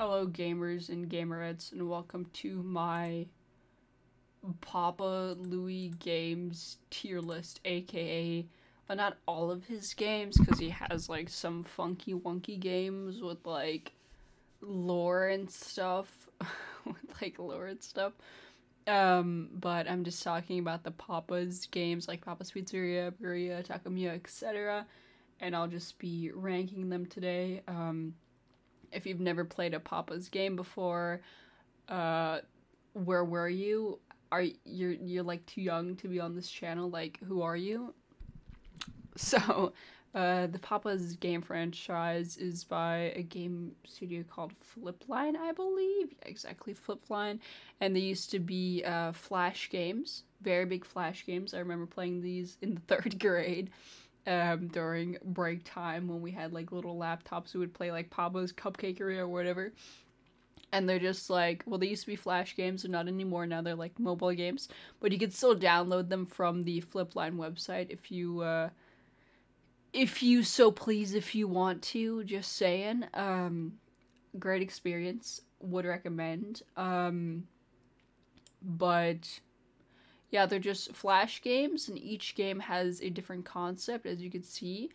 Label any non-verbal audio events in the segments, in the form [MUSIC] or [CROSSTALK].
Hello, gamers and gamerettes, and welcome to my Papa Louie Games tier list, aka, but not all of his games, because he has like some funky wonky games with like lore and stuff, [LAUGHS] with like lore and stuff. Um, but I'm just talking about the Papa's games like Papa's Pizzeria, Burria, Taco Mia, etc. And I'll just be ranking them today. Um, if you've never played a Papa's game before, uh, where were you? Are you're you're like too young to be on this channel? Like, who are you? So, uh, the Papa's game franchise is by a game studio called Flipline, I believe. Yeah, exactly, Flipline. And they used to be uh, Flash games, very big Flash games. I remember playing these in the [LAUGHS] third grade um, during break time when we had like little laptops. We would play like Papa's Cupcakery or whatever. And they're just like, well, they used to be Flash games, they're not anymore. Now they're like mobile games, but you can still download them from the Flipline website if you, uh, if you so please, if you want to. Just saying, um, great experience. Would recommend. Um, but yeah, they're just flash games, and each game has a different concept, as you can see.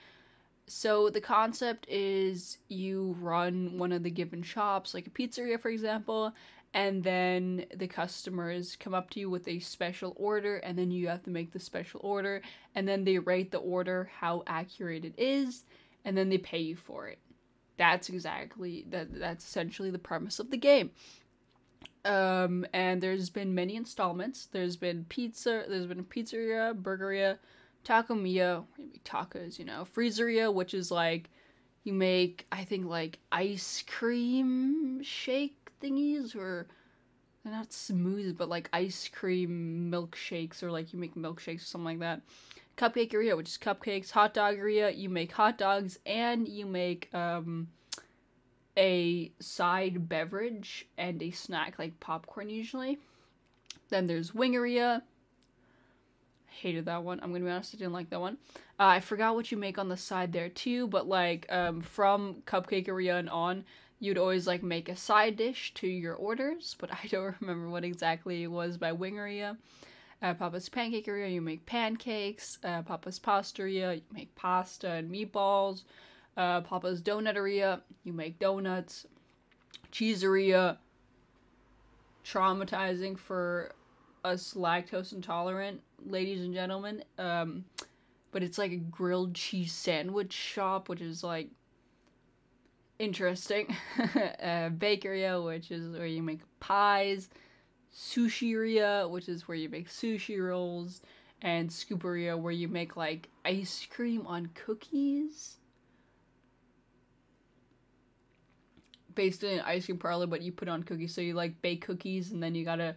So the concept is you run one of the given shops, like a pizzeria, for example, and then the customers come up to you with a special order, and then you have to make the special order, and then they rate the order how accurate it is, and then they pay you for it. That's exactly that. That's essentially the premise of the game. Um, and there's been many installments. There's been pizza, there's been pizzeria, burgeria, Taco Mia, maybe tacos, you know, freezeria, which is like you make, I think, like ice cream shake thingies, or they're not smooth, but like ice cream milkshakes, or like you make milkshakes or something like that. Cupcakeria, which is cupcakes. Hot doggeria, you make hot dogs, and you make, um, a side beverage and a snack like popcorn usually. Then there's Wingeria. Hated that one. I'm gonna be honest, I didn't like that one. Uh, I forgot what you make on the side there too, but like um, from Cupcakeria and on, you'd always like make a side dish to your orders, but [LAUGHS] I don't remember what exactly it was by Wingeria. Uh, Papa's Pancakeria, you make pancakes. Uh, Papa's Pastaria, you make pasta and meatballs uh, Papa's Donuteria, you make donuts, Cheeseria, traumatizing for us lactose intolerant ladies and gentlemen. Um, but it's like a grilled cheese sandwich shop, which is like interesting. [LAUGHS] uh, bakeria, which is where you make pies. Sushiria, which is where you make sushi rolls. And Scooperia, where you make like ice cream on cookies. Based in an ice cream parlor, but you put on cookies. So you like bake cookies and then you gotta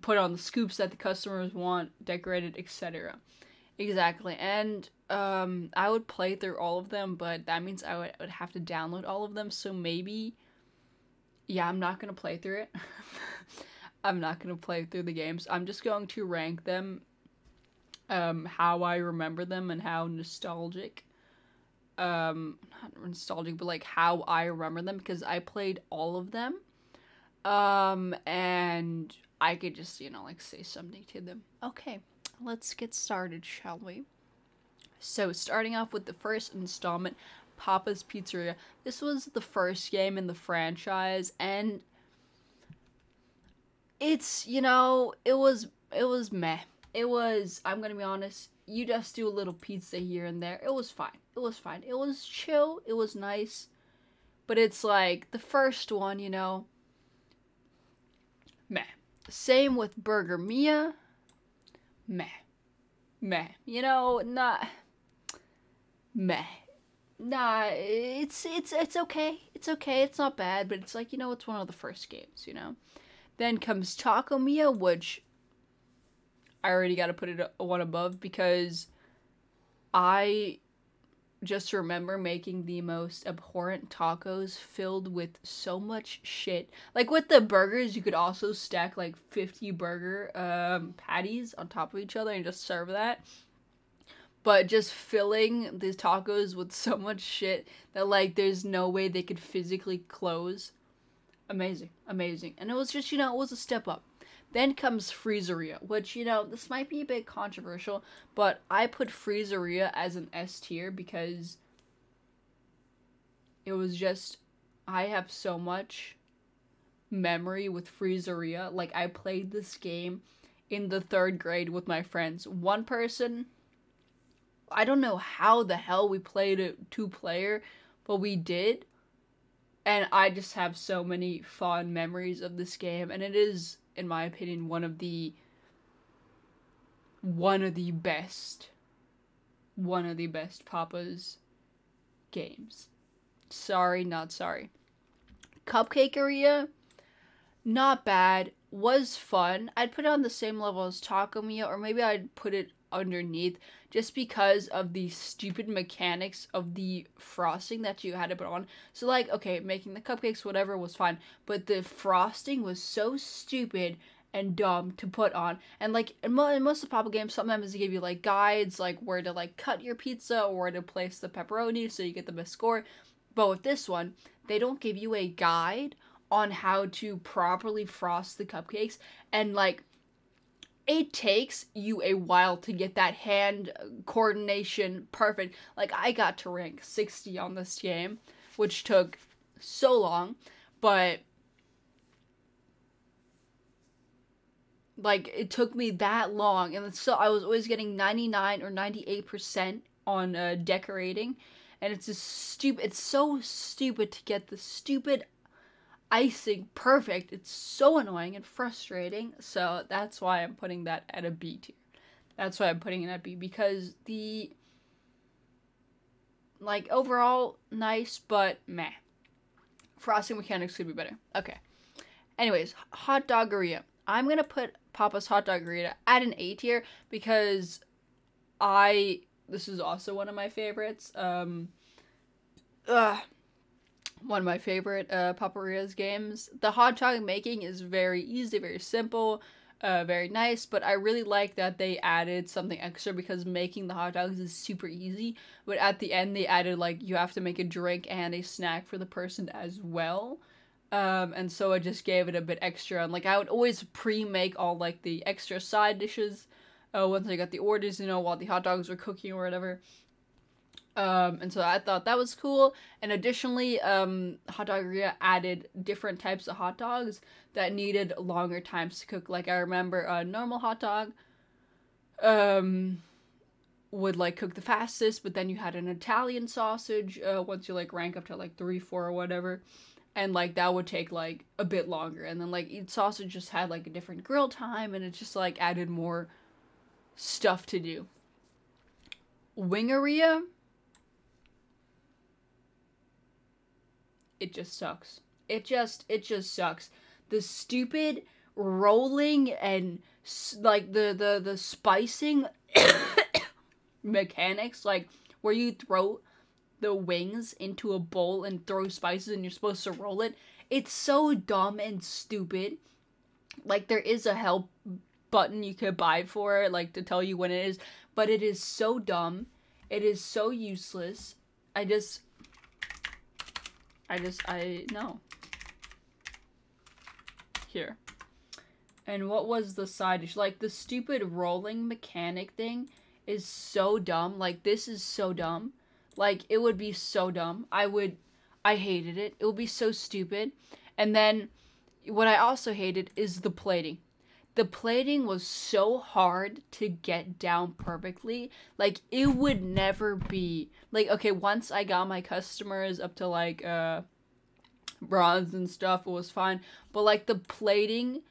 put on the scoops that the customers want, decorated, etc. Exactly. And um, I would play through all of them, but that means I would, I would have to download all of them. So maybe, yeah, I'm not gonna play through it. [LAUGHS] I'm not gonna play through the games. I'm just going to rank them, um, how I remember them and how nostalgic um not nostalgic but like how I remember them because I played all of them. Um and I could just you know like say something to them. Okay let's get started shall we? So starting off with the first installment Papa's Pizzeria. This was the first game in the franchise and it's you know it was it was meh. It was I'm gonna be honest you just do a little pizza here and there it was fine it was fine. It was chill. It was nice. But it's like the first one, you know. Meh. Same with Burgeria. Meh. Meh. You know, not meh. Nah, it's it's it's okay. It's okay. It's not bad, but it's like, you know, it's one of the first games, you know. Then comes Taco Mia, which I already got to put it a one above because I just remember making the most abhorrent tacos filled with so much shit. Like with the burgers, you could also stack like 50 burger um, patties on top of each other and just serve that. But just filling these tacos with so much shit that like there's no way they could physically close. amazing, amazing. And it was just, you know, it was a step up. Then comes Freezeria, which, you know, this might be a bit controversial, but I put Freezeria as an S tier because it was just, I have so much memory with Freezeria. Like, I played this game in the third grade with my friends. One person, I don't know how the hell we played it two player, but we did. And I just have so many fond memories of this game, and it is in my opinion, one of the one of the best one of the best Papa's games. Sorry, not sorry. Cupcakeria, not bad. Was fun. I'd put it on the same level as Taco Mia, or maybe I'd put it underneath just because of the stupid mechanics of the frosting that you had to put on. So like, okay, making the cupcakes whatever was fine, but the frosting was so stupid and dumb to put on. And like in, most of the Papa games, sometimes they give you like guides, like where to like cut your pizza or where to place the pepperoni so you get the best score. But with this one, they don't give you a guide on how to properly frost the cupcakes. And like it takes you a while to get that hand coordination perfect. Like I got to rank 60 on this game, which took so long, but like it took me that long. And so I was always getting 99 or 98% on uh, decorating. And it's just stupid it's so stupid to get the stupid icing perfect. It's so annoying and frustrating. So that's why I'm putting that at a B tier. That's why I'm putting it at B because the like overall nice but meh. Frosting mechanics could be better. Okay. Anyways, hot doggeria. I'm gonna put Papa's hot doggeria at an A tier because I this is also one of my favorites. Um ugh one of my favorite uh, Paparia's games. The hot dog making is very easy, very simple, uh, very nice, but I really like that they added something extra because making the hot dogs is super easy. But at the end, they added like you have to make a drink and a snack for the person as well. Um, and so I just gave it a bit extra. And like I would always pre-make all like the extra side dishes uh, once I got the orders, you know, while the hot dogs were cooking or whatever. Um, and so I thought that was cool. And additionally, um, Hot Doggeria added different types of hot dogs that needed longer times to cook. Like I remember a normal hot dog um, would like cook the fastest, but then you had an Italian sausage uh, once you like rank up to like three, four, or whatever. And like that would take like a bit longer. And then like each sausage just had like a different grill time, and it just like added more stuff to do. Wingeria it just sucks. It just it just sucks. The stupid rolling and like the the the spicing [COUGHS] mechanics like where you throw the wings into a bowl and throw spices and you're supposed to roll it. It's so dumb and stupid. Like there is a help button you could buy for it like to tell you when it is, but it is so dumb. It is so useless. I just I just, I, know. Here. And what was the side dish? Like, the stupid rolling mechanic thing is so dumb. Like, this is so dumb. Like, it would be so dumb. I would, I hated it. It would be so stupid. And then, what I also hated is the plating the plating was so hard to get down perfectly. Like it would never be like okay, once I got my customers up to like uh bronze and stuff, it was fine. But like the plating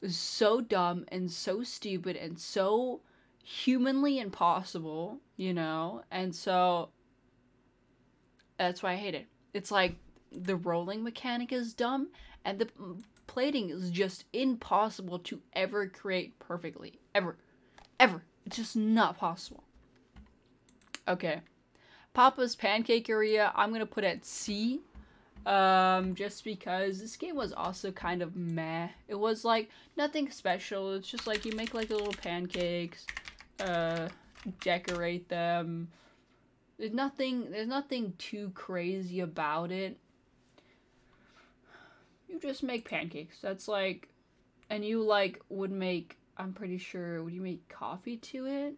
was so dumb and so stupid and so humanly impossible, you know? And so that's why I hate it. It's like the rolling mechanic is dumb and the plating is just impossible to ever create perfectly. Ever. Ever. It's just not possible. Okay. Papa's Pancakeria, I'm going to put at C. Um, just because this game was also kind of meh. It was like nothing special. It's just like you make like little pancakes, uh, decorate them. There's nothing, there's nothing too crazy about it you just make pancakes. That's like, and you like would make. I'm pretty sure. Would you make coffee to it?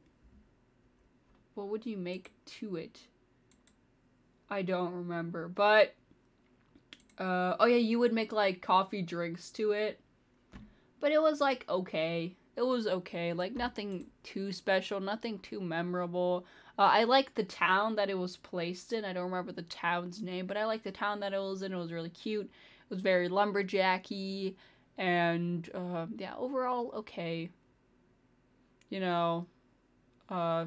What would you make to it? I don't remember, but uh, oh yeah, you would make like coffee drinks to it. But it was like okay. It was okay. Like nothing too special, nothing too memorable. Uh, I like the town that it was placed in. I don't remember the town's name, but I like the town that it was in. It was really cute. Was very lumberjacky, and uh, yeah, overall okay. You know, uh,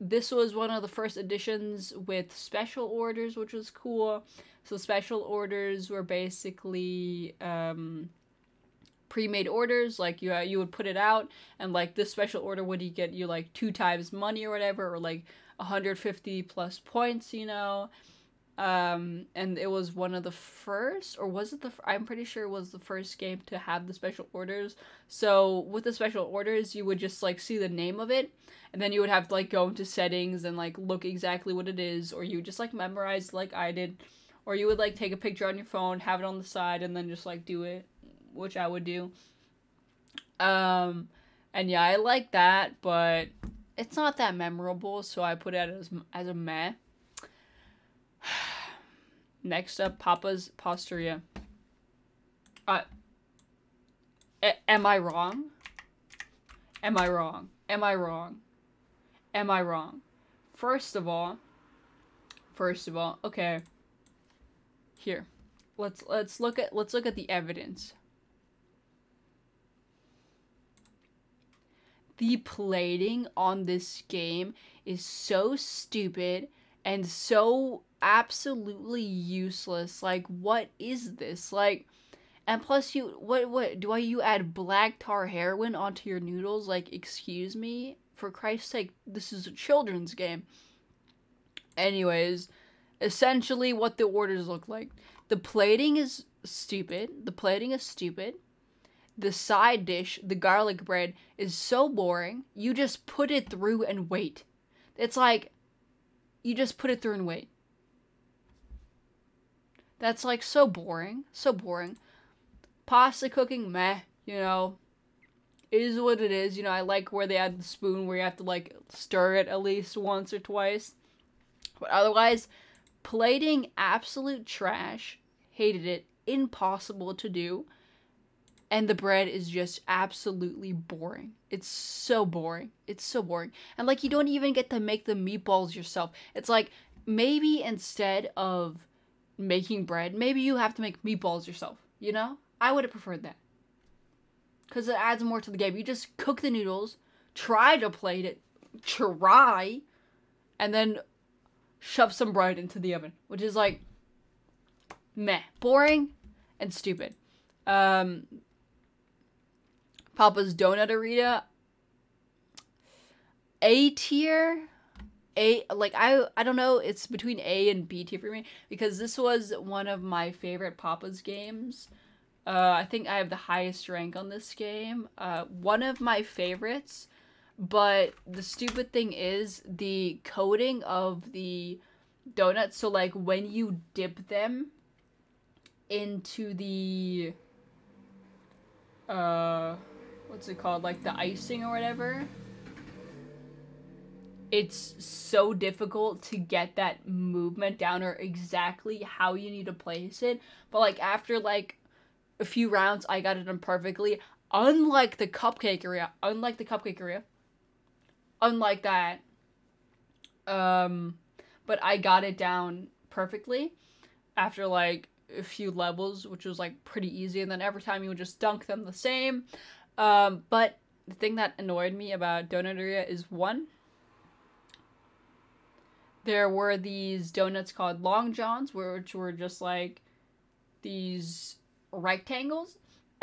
this was one of the first editions with special orders, which was cool. So special orders were basically um, pre-made orders. Like you, you would put it out, and like this special order would get you like two times money or whatever, or like 150 plus points, you know. Um, and it was one of the first, or was it the? I'm pretty sure it was the first game to have the special orders. So with the special orders, you would just like see the name of it, and then you would have to like go into settings and like look exactly what it is, or you just like memorize like I did or you would like take a picture on your phone, have it on the side, and then just like do it, which I would do. Um, and yeah, I like that, but it's not that memorable, so I put it as as a meh. [SIGHS] Next up, Papa's Pastaria. Uh, am I wrong? Am I wrong? Am I wrong? Am I wrong? First of all, first of all, okay. Here. Let's let's look at let's look at the evidence. The plating on this game is so stupid and so absolutely useless. Like what is this? Like and plus you what what do I you add black tar heroin onto your noodles? Like excuse me? For Christ's sake, this is a children's game. Anyways, essentially what the orders look like. The plating is stupid. The plating is stupid. The side dish, the garlic bread, is so boring. You just put it through and wait. It's like you just put it through and wait. That's like so boring. So boring. Pasta cooking, meh, you know. Is what it is. You know, I like where they add the spoon where you have to like stir it at least once or twice. But otherwise, Plating absolute trash. Hated it. Impossible to do. And the bread is just absolutely boring. It's so boring. It's so boring. And like you don't even get to make the meatballs yourself. It's like maybe instead of making bread, maybe you have to make meatballs yourself, you know? I would have preferred that. Cuz it adds more to the game. You just cook the noodles, try to plate it, try, and then shove some bread into the oven, which is like meh, boring and stupid. Um, Papa's Donuteria, A tier. A like I I don't know it's between A and B tier for me because this was one of my favorite Papa's games. Uh, I think I have the highest rank on this game. Uh, one of my favorites but the stupid thing is the coating of the donuts. So like when you dip them into the uh what's it called? Like the icing or whatever. It's so difficult to get that movement down or exactly how you need to place it. But like after like a few rounds I got it done perfectly. Unlike the Cupcakeria, unlike the Cupcakeria, unlike that. Um, but I got it down perfectly after like a few levels, which was like pretty easy. And then every time you would just dunk them the same. Um, but the thing that annoyed me about Donuteria is one, there were these donuts called Long Johns, which were just like these rectangles. [COUGHS]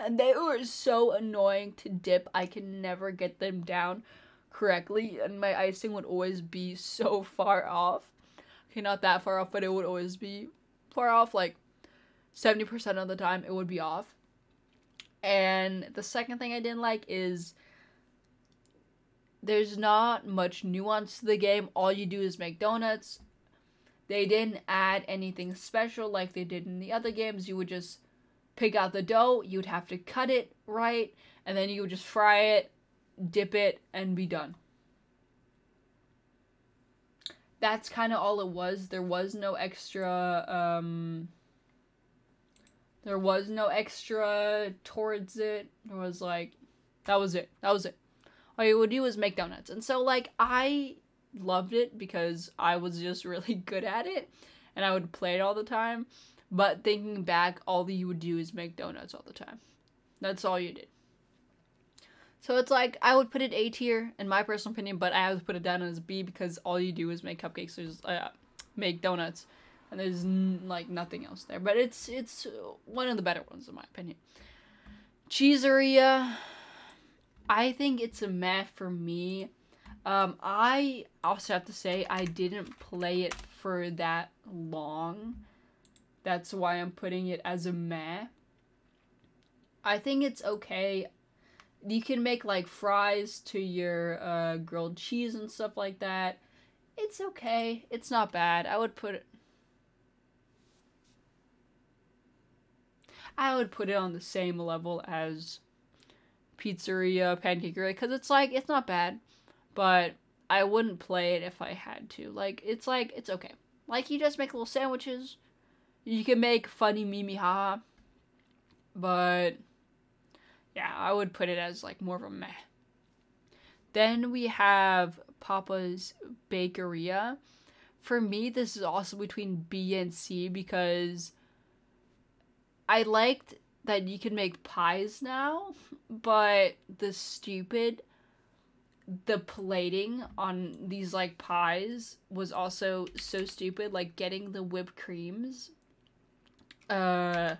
and they were so annoying to dip. I can never get them down correctly, and my icing would always be so far off. Okay, not that far off, but it would always be far off, like 70% of the time it would be off. And the second thing I didn't like is there's not much nuance to the game. All you do is make donuts. They didn't add anything special like they did in the other games. You would just pick out the dough, you'd have to cut it right, and then you would just fry it, dip it, and be done. That's kind of all it was. There was no extra, um, there was no extra towards it. It was like, that was it. That was it. All you would do was make donuts. And so, like, I loved it because I was just [LAUGHS] really good at it and I would play it all the time. But thinking back, all you would do is make donuts all the time. That's all you did. So it's like I would put it A tier in my personal opinion, but I would put it down as B because all you do is make cupcakes, there's uh, make donuts, and there's like nothing else there. But it's it's one of the better ones in my opinion. Cheeseria, I think it's a meh for me. Um, I also have to say I didn't play it for that long. That's why I'm putting it as a meh. I think it's okay. You can make like fries to your uh, grilled cheese and stuff like that. It's okay. It's not bad. I would put it. I would put it on the same level as Pizzeria Pancakeria because it's like it's not bad, but I wouldn't play it if I had to. Like it's like it's okay. Like you just make little sandwiches you can make funny mimi haha, but yeah, I would put it as like more of a meh. Then we have Papa's Bakeria. For me, this is also between B and C because I liked that you can make pies now, but the stupid the plating on these like pies was also so stupid like getting the whipped creams uh,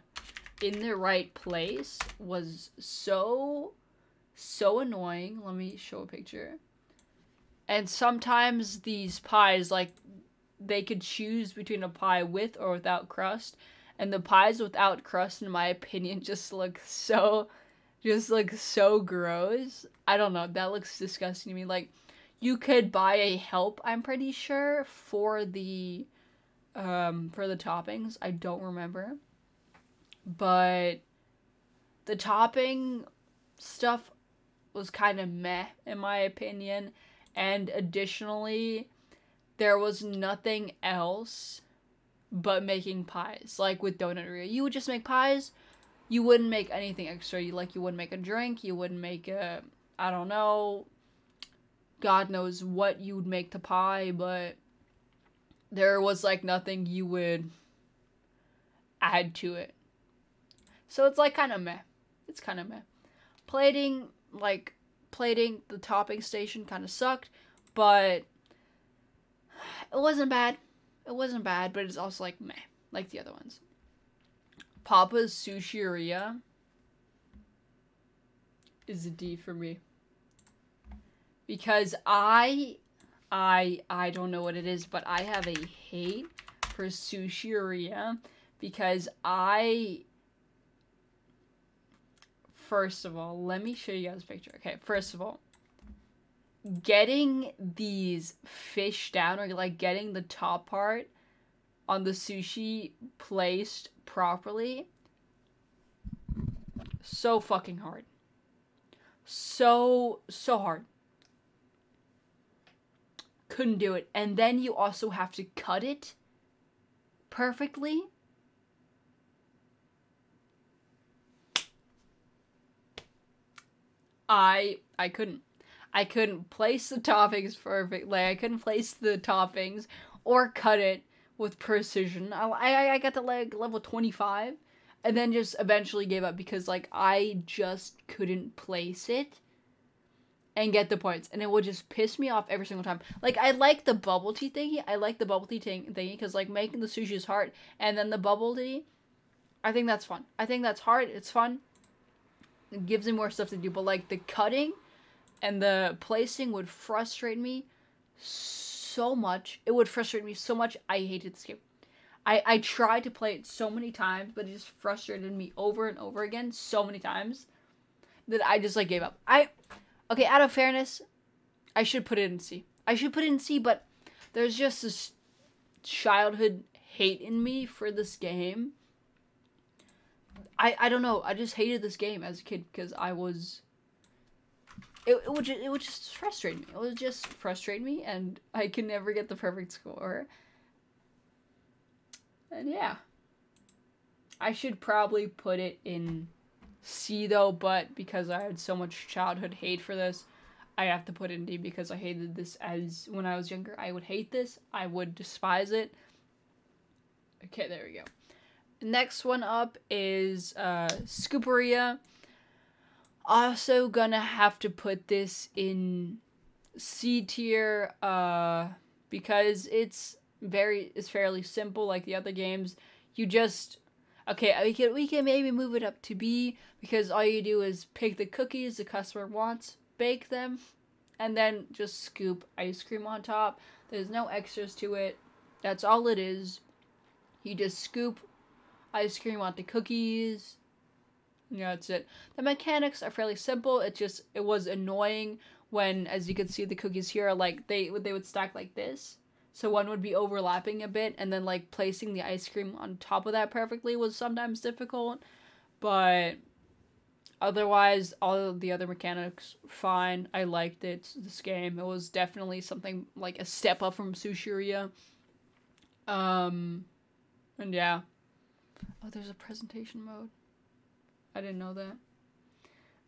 in the right place was so, so annoying. Let me show a picture. And sometimes these pies, like, they could choose between a pie with or without crust. And the pies without crust, in my opinion, [LAUGHS] just look so, just look so gross. I don't know. That looks disgusting to me. Like, you could buy a help, I'm pretty sure, for the um, for the toppings. I don't remember. But the topping stuff was kind of meh, in my opinion. And additionally, there was nothing else but making pies. Like with Donuteria, you would just make pies. You wouldn't make anything extra. You like you wouldn't make a drink. You wouldn't make a I don't know. God knows what you would make to pie, but there was like nothing you would add to it. So it's like kind of meh. It's kind of meh. Plating, like, plating the topping station kind of sucked, but it wasn't bad. It wasn't bad, but it's also like meh, like the other ones. Papa's Sushiria is a D for me. Because I I I don't know what it is, but I have a hate for Sushiria because I first of all, let me show you guys a picture. Okay, first of all, getting these fish down or like getting the top part on the sushi placed properly so fucking hard. So so hard couldn't do it. And then you also have to cut it perfectly. I I couldn't. I couldn't place the toppings perfectly. Like, I couldn't place the toppings or cut it with precision. I I, I got to like level 25 and then just eventually gave up because like I just couldn't place it and get the points, and it would just piss me off every single time. Like I like the bubble tea thingy. I like the bubble tea thingy because like making the sushi is hard, and then the bubble tea, I think that's fun. I think that's hard. It's fun. It gives me more stuff to do, but like the cutting and the placing would frustrate me so much. It would frustrate me so much. I hated this game. I, I tried to play it so many times, but it just frustrated me over and over again so many times that I just like gave up. I Okay, out of fairness, I should put it in C. I should put it in C, but there's just this childhood hate in me for this game. I I don't know. I just hated this game as a kid because I was. It, it would it would just frustrate me. It would just frustrate me, and I can never get the perfect score. And yeah, I should probably put it in C though, but because I had so much childhood hate for this, I have to put in D because I hated this as when I was younger. I would hate this. I would despise it. Okay, there we go. Next one up is uh, Scooperia. Also gonna have to put this in C tier uh, because it's very it's fairly simple like the other games. You just okay we can we can maybe move it up to B because all you do is pick the cookies the customer wants, bake them, and then just scoop ice cream on top. There's no extras to it. That's all it is. You just scoop ice cream on the cookies. Yeah, that's it. The mechanics are fairly simple. It just it was annoying when, as you can see, the cookies here like they they would stack like this. So one would be overlapping a bit, and then like placing the ice cream on top of that perfectly was sometimes difficult. But otherwise, all the other mechanics fine. I liked it. This game it was definitely something like a step up from Sushiria. Um, and yeah. Oh, there's a presentation mode. I didn't know that.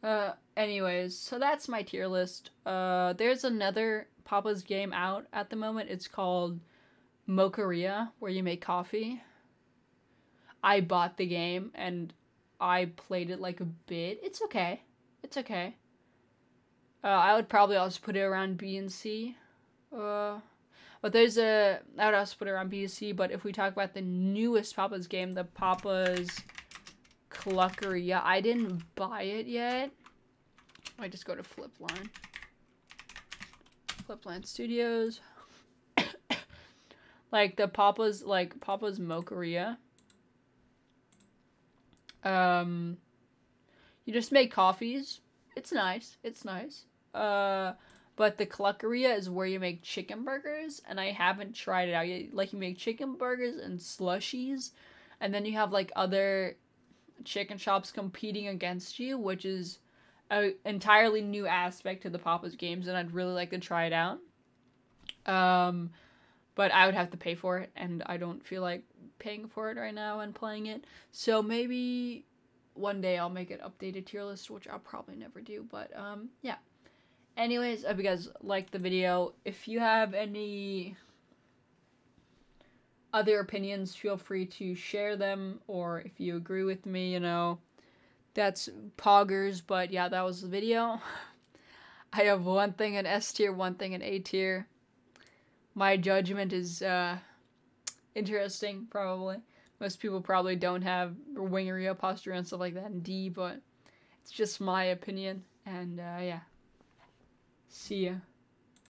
Uh, anyways, so that's my tier list. Uh, there's another Papa's game out at the moment. It's called Mocharia, where you make coffee. I bought the game and I played it like a bit. It's okay. It's okay. Uh, I would probably also put it around B and C. Uh, but there's a I would also put it around B and C. But if we talk about the newest Papa's game, the Papa's Cluckeria, I didn't buy it yet. I just go to Flipline. Flipline Studios. [COUGHS] like the Papa's like Papa's Mocharia. Um you just make coffees. It's nice. It's nice. Uh but the Cluckeria is where you make chicken burgers and I haven't tried it out yet. Like you make chicken burgers and slushies and then you have like other chicken shops competing against you, which is a entirely new aspect to the Papa's games, and I'd really like to try it out. Um, but I would have to pay for it, and I don't feel like paying for it right now and playing it. So maybe one day I'll make an updated tier list, which I'll probably never do. But um, yeah. Anyways, I hope you guys liked the video. If you have any other opinions, feel free to share them, or if you agree with me, you know, that's poggers, but yeah, that was the video. [LAUGHS] I have one thing in S tier, one thing in A tier. My judgment is uh, interesting, probably. Most people probably don't have wingeria Pastaria and stuff like that in D, but it's just my opinion. And uh, yeah. See ya.